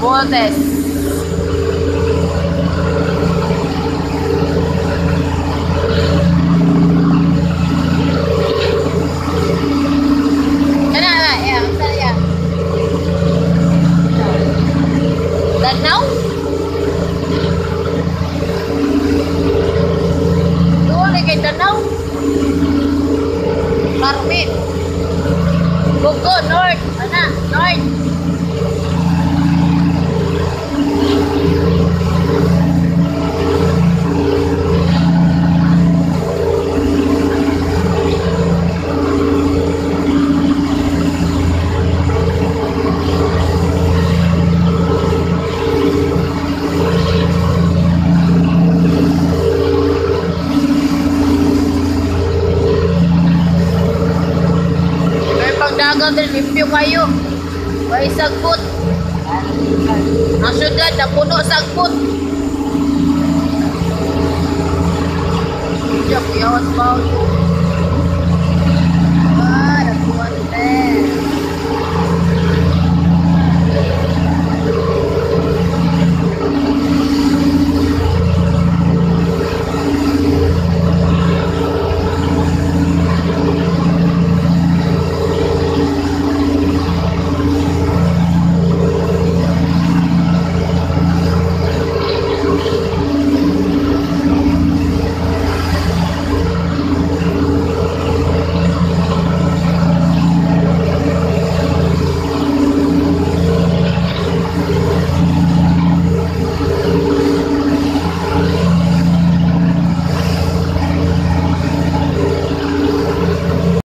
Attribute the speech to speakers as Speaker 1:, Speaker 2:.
Speaker 1: Voltes. Kana na, eh, ang saya. Danau? Doon eh, kay Danau. Carmen. Bugo, North. Ana, North. Rin, limpyo kayo. May sagbot. Ang syudad na puno sagbot.